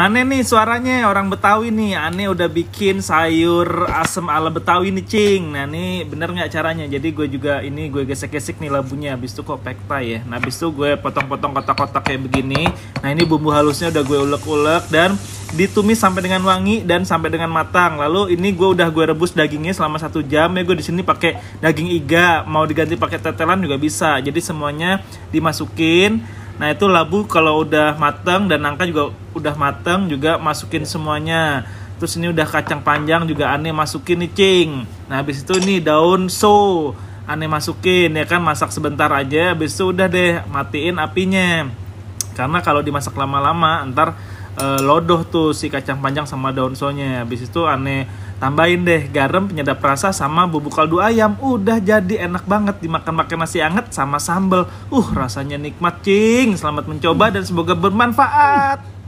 Mana nih suaranya orang Betawi nih? Aneh udah bikin sayur asem ala Betawi nih, Cing. Nah, ini bener nggak caranya? Jadi gue juga ini gue gesek-gesek nih labunya. Habis itu kok pekta ya. Nah, habis itu gue potong-potong kotak-kotak kayak begini. Nah, ini bumbu halusnya udah gue ulek-ulek dan ditumis sampai dengan wangi dan sampai dengan matang. Lalu ini gue udah gue rebus dagingnya selama satu jam ya. Gue di sini pakai daging iga. Mau diganti pakai tetelan juga bisa. Jadi semuanya dimasukin Nah itu labu kalau udah mateng dan nangka juga udah mateng juga masukin semuanya. Terus ini udah kacang panjang juga aneh masukin nih cing. Nah habis itu ini daun so aneh masukin ya kan masak sebentar aja. Habis itu udah deh matiin apinya. Karena kalau dimasak lama-lama ntar e, lodoh tuh si kacang panjang sama daun sonya. Habis itu aneh Tambahin deh garam penyedap rasa sama bubuk kaldu ayam. Udah jadi enak banget dimakan makan nasi anget sama sambal. Uh, rasanya nikmat, cing. Selamat mencoba dan semoga bermanfaat.